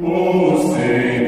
O Senhor.